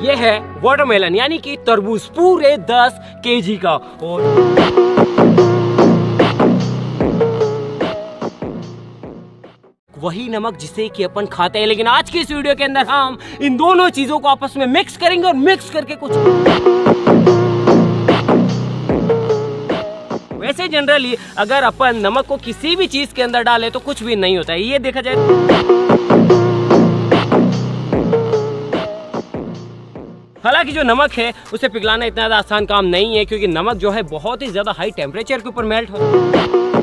ये है वाटरमेलन यानी कि तरबूज, पूरे 10 केजी का। और वही नमक जिसे कि अपन खाते हैं, लेकिन आज की इस वीडियो के अंदर हम इन दोनों चीज़ों को आपस में मिक्स करेंगे और मिक्स करके कुछ वैसे जनरली अगर अपन नमक को किसी भी चीज़ के अंदर डालें तो कुछ भी नहीं होता है। ये देखा जाए हालाँकि जो नमक है, उसे पिघलाना इतना ज़्यादा आसान काम नहीं है, क्योंकि नमक जो है बहुत ही ज़्यादा हाई टेम्परेचर के ऊपर मेल्ट हो